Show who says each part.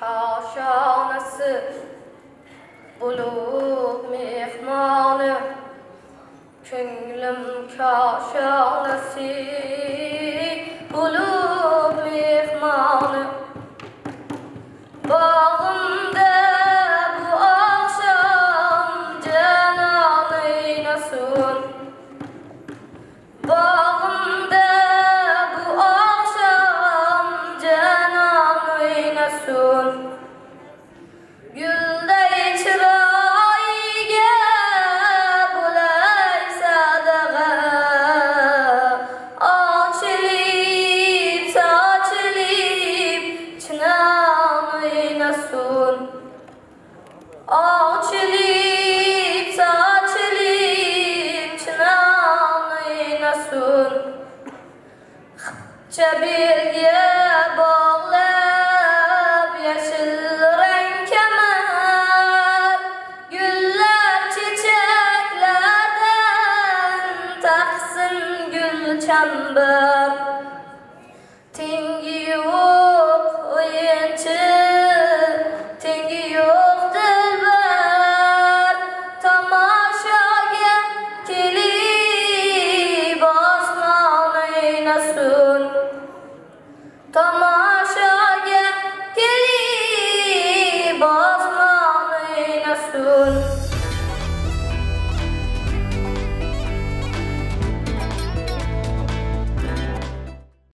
Speaker 1: kaşanası Bulup mehmanı Könglim kaşanası Açılıp saçılıp çınan oynasın Çabirge bağlab yeşil renk kemer. Güller çiçeklerden taksın gül çember apenas